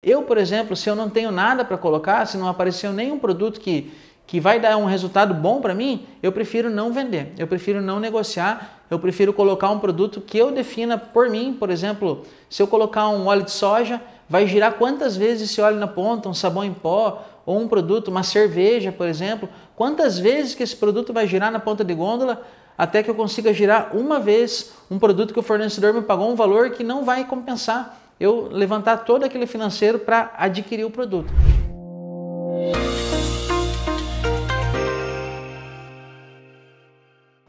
Eu, por exemplo, se eu não tenho nada para colocar, se não apareceu nenhum produto que, que vai dar um resultado bom para mim, eu prefiro não vender, eu prefiro não negociar, eu prefiro colocar um produto que eu defina por mim. Por exemplo, se eu colocar um óleo de soja, vai girar quantas vezes esse óleo na ponta, um sabão em pó, ou um produto, uma cerveja, por exemplo, quantas vezes que esse produto vai girar na ponta de gôndola até que eu consiga girar uma vez um produto que o fornecedor me pagou um valor que não vai compensar eu levantar todo aquele financeiro para adquirir o produto.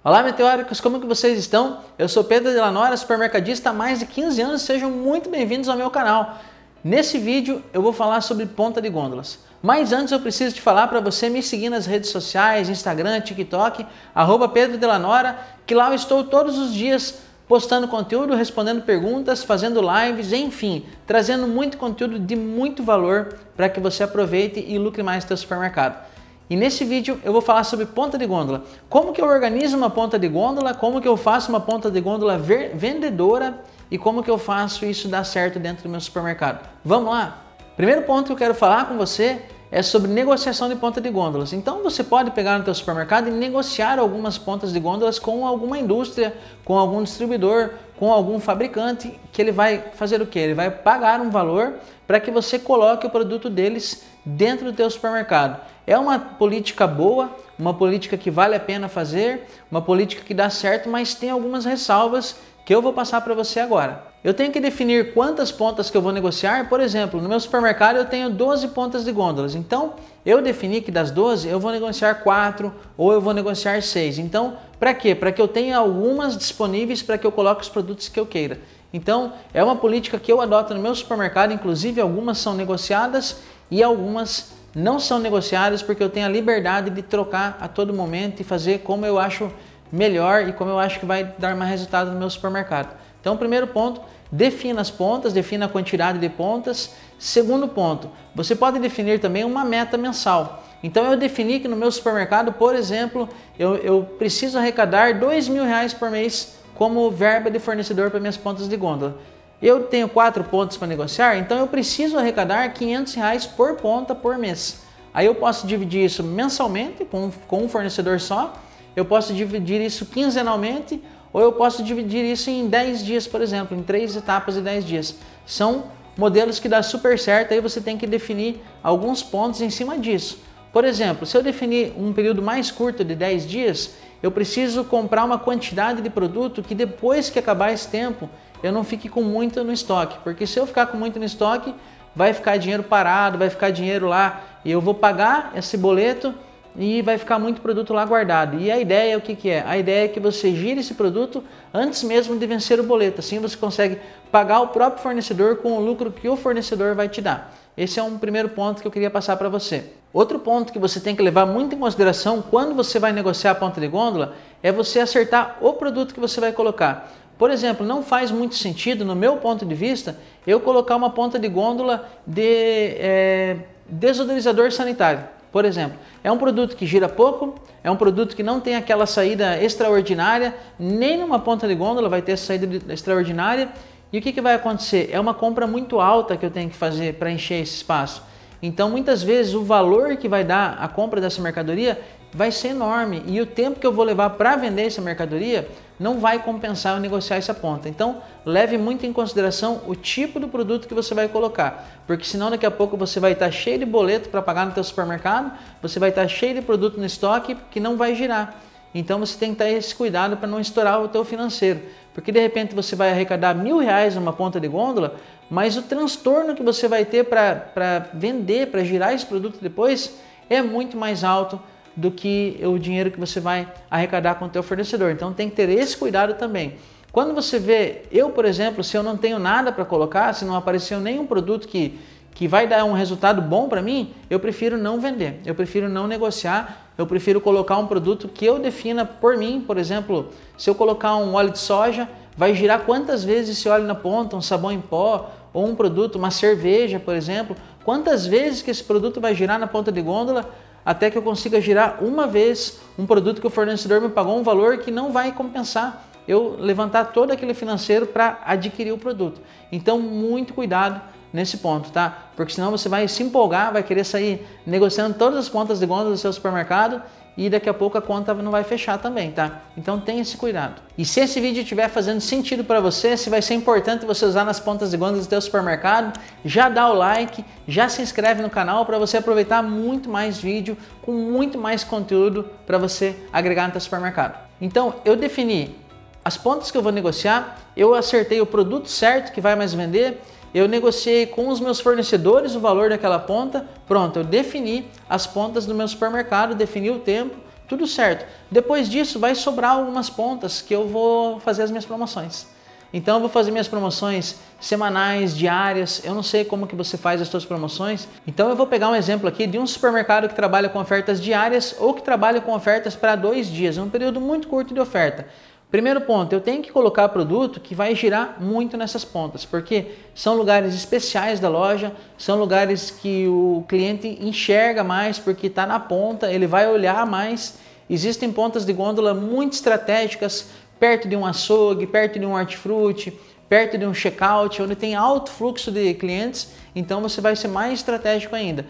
Olá, meteóricos, como que vocês estão? Eu sou Pedro de Lanora, supermercadista há mais de 15 anos, sejam muito bem-vindos ao meu canal. Nesse vídeo eu vou falar sobre ponta de gôndolas. Mas antes eu preciso te falar para você me seguir nas redes sociais, Instagram, TikTok, arroba Pedro de Lanora, que lá eu estou todos os dias postando conteúdo, respondendo perguntas, fazendo lives, enfim, trazendo muito conteúdo de muito valor para que você aproveite e lucre mais seu supermercado. E nesse vídeo eu vou falar sobre ponta de gôndola. Como que eu organizo uma ponta de gôndola, como que eu faço uma ponta de gôndola vendedora e como que eu faço isso dar certo dentro do meu supermercado. Vamos lá? Primeiro ponto que eu quero falar com você é sobre negociação de ponta de gôndolas. Então você pode pegar no teu supermercado e negociar algumas pontas de gôndolas com alguma indústria, com algum distribuidor, com algum fabricante, que ele vai fazer o que? Ele vai pagar um valor para que você coloque o produto deles dentro do teu supermercado. É uma política boa, uma política que vale a pena fazer, uma política que dá certo, mas tem algumas ressalvas que eu vou passar para você agora. Eu tenho que definir quantas pontas que eu vou negociar. Por exemplo, no meu supermercado eu tenho 12 pontas de gôndolas. Então, eu defini que das 12 eu vou negociar 4 ou eu vou negociar 6. Então, para quê? Para que eu tenha algumas disponíveis para que eu coloque os produtos que eu queira. Então, é uma política que eu adoto no meu supermercado, inclusive algumas são negociadas e algumas não são negociadas porque eu tenho a liberdade de trocar a todo momento e fazer como eu acho melhor e como eu acho que vai dar mais resultado no meu supermercado. Então, primeiro ponto, defina as pontas, defina a quantidade de pontas. Segundo ponto, você pode definir também uma meta mensal. Então, eu defini que no meu supermercado, por exemplo, eu, eu preciso arrecadar dois mil reais por mês como verba de fornecedor para minhas pontas de gôndola. Eu tenho quatro pontos para negociar, então eu preciso arrecadar 500 reais por ponta por mês. Aí eu posso dividir isso mensalmente com, com um fornecedor só eu posso dividir isso quinzenalmente ou eu posso dividir isso em 10 dias, por exemplo, em três etapas de 10 dias. São modelos que dá super certo, aí você tem que definir alguns pontos em cima disso. Por exemplo, se eu definir um período mais curto de 10 dias, eu preciso comprar uma quantidade de produto que depois que acabar esse tempo, eu não fique com muito no estoque, porque se eu ficar com muito no estoque, vai ficar dinheiro parado, vai ficar dinheiro lá e eu vou pagar esse boleto e vai ficar muito produto lá guardado. E a ideia é o que, que é? A ideia é que você gire esse produto antes mesmo de vencer o boleto. Assim você consegue pagar o próprio fornecedor com o lucro que o fornecedor vai te dar. Esse é um primeiro ponto que eu queria passar para você. Outro ponto que você tem que levar muito em consideração quando você vai negociar a ponta de gôndola é você acertar o produto que você vai colocar. Por exemplo, não faz muito sentido, no meu ponto de vista, eu colocar uma ponta de gôndola de é, desodorizador sanitário. Por exemplo, é um produto que gira pouco, é um produto que não tem aquela saída extraordinária, nem numa ponta de gôndola vai ter saída extraordinária. E o que, que vai acontecer? É uma compra muito alta que eu tenho que fazer para encher esse espaço. Então, muitas vezes, o valor que vai dar a compra dessa mercadoria vai ser enorme e o tempo que eu vou levar para vender essa mercadoria não vai compensar eu negociar essa ponta. Então, leve muito em consideração o tipo do produto que você vai colocar, porque senão daqui a pouco você vai estar cheio de boleto para pagar no teu supermercado, você vai estar cheio de produto no estoque que não vai girar. Então você tem que ter esse cuidado para não estourar o teu financeiro, porque de repente você vai arrecadar mil reais numa ponta de gôndola, mas o transtorno que você vai ter para vender, para girar esse produto depois, é muito mais alto do que o dinheiro que você vai arrecadar com o teu fornecedor. Então tem que ter esse cuidado também. Quando você vê, eu por exemplo, se eu não tenho nada para colocar, se não apareceu nenhum produto que, que vai dar um resultado bom para mim, eu prefiro não vender, eu prefiro não negociar, eu prefiro colocar um produto que eu defina por mim. Por exemplo, se eu colocar um óleo de soja, vai girar quantas vezes esse óleo na ponta, um sabão em pó, ou um produto, uma cerveja, por exemplo, quantas vezes que esse produto vai girar na ponta de gôndola até que eu consiga girar uma vez um produto que o fornecedor me pagou um valor que não vai compensar eu levantar todo aquele financeiro para adquirir o produto. Então, muito cuidado nesse ponto, tá? Porque senão você vai se empolgar, vai querer sair negociando todas as pontas de gôndola do seu supermercado e daqui a pouco a conta não vai fechar também, tá? Então tenha esse cuidado. E se esse vídeo estiver fazendo sentido para você, se vai ser importante você usar nas pontas de gôndola do seu supermercado, já dá o like, já se inscreve no canal para você aproveitar muito mais vídeo com muito mais conteúdo para você agregar no seu supermercado. Então eu defini as pontas que eu vou negociar, eu acertei o produto certo que vai mais vender, eu negociei com os meus fornecedores o valor daquela ponta, pronto, eu defini as pontas do meu supermercado, defini o tempo, tudo certo. Depois disso vai sobrar algumas pontas que eu vou fazer as minhas promoções. Então eu vou fazer minhas promoções semanais, diárias. Eu não sei como que você faz as suas promoções. Então eu vou pegar um exemplo aqui de um supermercado que trabalha com ofertas diárias ou que trabalha com ofertas para dois dias, um período muito curto de oferta. Primeiro ponto, eu tenho que colocar produto que vai girar muito nessas pontas, porque são lugares especiais da loja, são lugares que o cliente enxerga mais porque está na ponta, ele vai olhar mais. Existem pontas de gôndola muito estratégicas, perto de um açougue, perto de um hortifruti, perto de um checkout, onde tem alto fluxo de clientes, então você vai ser mais estratégico ainda.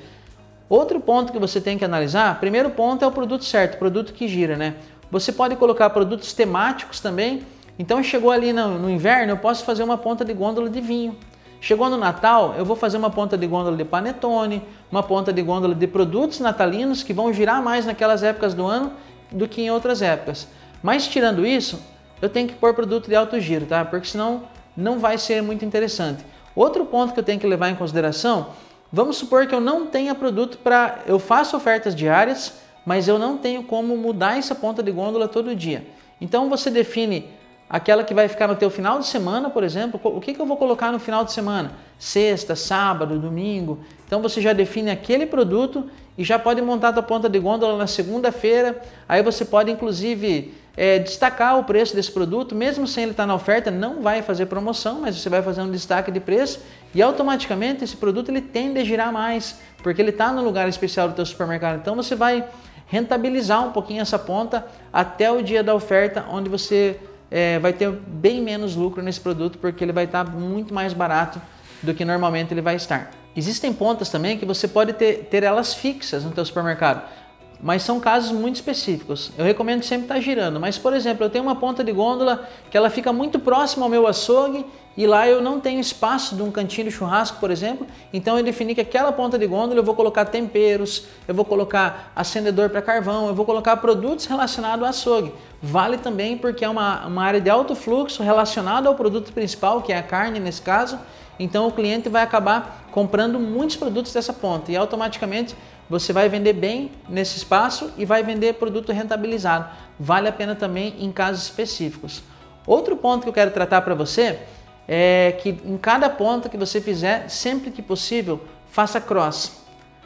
Outro ponto que você tem que analisar, primeiro ponto é o produto certo, produto que gira, né? Você pode colocar produtos temáticos também. Então chegou ali no, no, inverno, eu posso fazer uma ponta de gôndola de vinho. Chegou no Natal, eu vou fazer uma ponta de gôndola de panetone, uma ponta de gôndola de produtos natalinos que vão girar mais naquelas épocas do ano do que em outras épocas. Mas tirando isso, eu tenho que pôr produto de alto giro, tá? Porque senão não vai ser muito interessante. Outro ponto que eu tenho que levar em consideração, vamos supor que eu não tenha produto para eu faço ofertas diárias, mas eu não tenho como mudar essa ponta de gôndola todo dia. Então você define aquela que vai ficar no teu final de semana, por exemplo, o que, que eu vou colocar no final de semana? Sexta, sábado, domingo. Então você já define aquele produto e já pode montar a tua ponta de gôndola na segunda-feira. Aí você pode inclusive é, destacar o preço desse produto, mesmo sem ele estar na oferta, não vai fazer promoção, mas você vai fazer um destaque de preço e automaticamente esse produto ele tende a girar mais, porque ele está no lugar especial do teu supermercado. Então você vai rentabilizar um pouquinho essa ponta até o dia da oferta, onde você é, vai ter bem menos lucro nesse produto, porque ele vai estar muito mais barato do que normalmente ele vai estar. Existem pontas também que você pode ter, ter elas fixas no teu supermercado, mas são casos muito específicos. Eu recomendo sempre estar girando, mas por exemplo, eu tenho uma ponta de gôndola que ela fica muito próxima ao meu açougue e lá eu não tenho espaço de um cantinho de churrasco, por exemplo, então eu defini que aquela ponta de gôndola eu vou colocar temperos, eu vou colocar acendedor para carvão, eu vou colocar produtos relacionados ao açougue. Vale também porque é uma, uma área de alto fluxo relacionada ao produto principal, que é a carne nesse caso, então o cliente vai acabar comprando muitos produtos dessa ponta e automaticamente você vai vender bem nesse espaço e vai vender produto rentabilizado. Vale a pena também em casos específicos. Outro ponto que eu quero tratar para você é que em cada ponta que você fizer, sempre que possível, faça cross.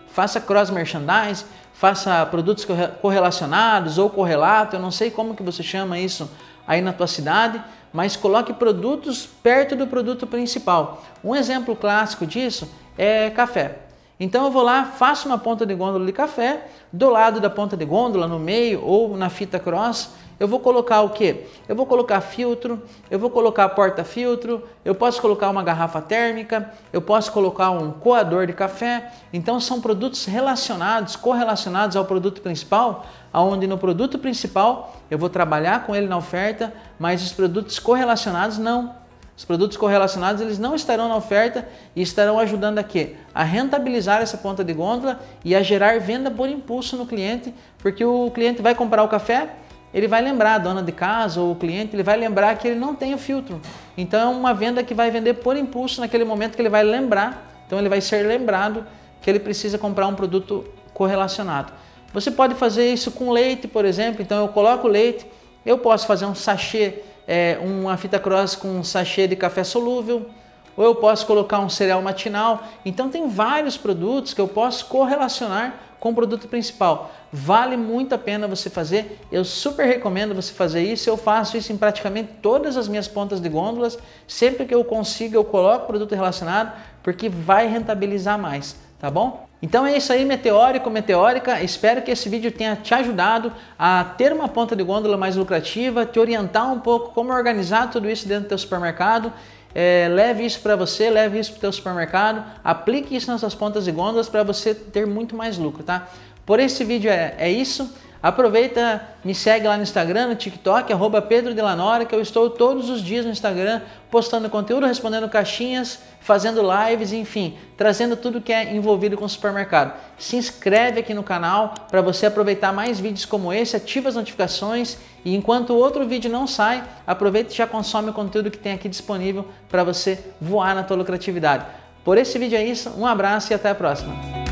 Faça cross merchandise, faça produtos correlacionados ou correlato, eu não sei como que você chama isso aí na tua cidade, mas coloque produtos perto do produto principal. Um exemplo clássico disso é café. Então eu vou lá, faço uma ponta de gôndola de café, do lado da ponta de gôndola, no meio ou na fita cross, eu vou colocar o que? Eu vou colocar filtro, eu vou colocar porta-filtro, eu posso colocar uma garrafa térmica, eu posso colocar um coador de café. Então são produtos relacionados, correlacionados ao produto principal, aonde no produto principal eu vou trabalhar com ele na oferta, mas os produtos correlacionados não. Os produtos correlacionados eles não estarão na oferta e estarão ajudando a quê? A rentabilizar essa ponta de gôndola e a gerar venda por impulso no cliente, porque o cliente vai comprar o café, ele vai lembrar, a dona de casa ou o cliente, ele vai lembrar que ele não tem o filtro. Então é uma venda que vai vender por impulso naquele momento que ele vai lembrar. Então ele vai ser lembrado que ele precisa comprar um produto correlacionado. Você pode fazer isso com leite, por exemplo. Então eu coloco leite, eu posso fazer um sachê, é, uma fita cross com um sachê de café solúvel, ou eu posso colocar um cereal matinal. Então tem vários produtos que eu posso correlacionar com o produto principal. Vale muito a pena você fazer. Eu super recomendo você fazer isso. Eu faço isso em praticamente todas as minhas pontas de gôndolas. Sempre que eu consigo, eu coloco produto relacionado, porque vai rentabilizar mais, tá bom? Então é isso aí, meteórico, meteórica. Espero que esse vídeo tenha te ajudado a ter uma ponta de gôndola mais lucrativa, te orientar um pouco como organizar tudo isso dentro do teu supermercado é, leve isso para você, leve isso para o teu supermercado, aplique isso nas suas pontas e gôndolas para você ter muito mais lucro, tá? Por esse vídeo é, é isso. Aproveita, me segue lá no Instagram, no TikTok, arroba Pedro Delanora, que eu estou todos os dias no Instagram postando conteúdo, respondendo caixinhas, fazendo lives, enfim, trazendo tudo que é envolvido com o supermercado. Se inscreve aqui no canal para você aproveitar mais vídeos como esse, ativa as notificações e enquanto outro vídeo não sai, aproveita e já consome o conteúdo que tem aqui disponível para você voar na tua lucratividade. Por esse vídeo é isso, um abraço e até a próxima.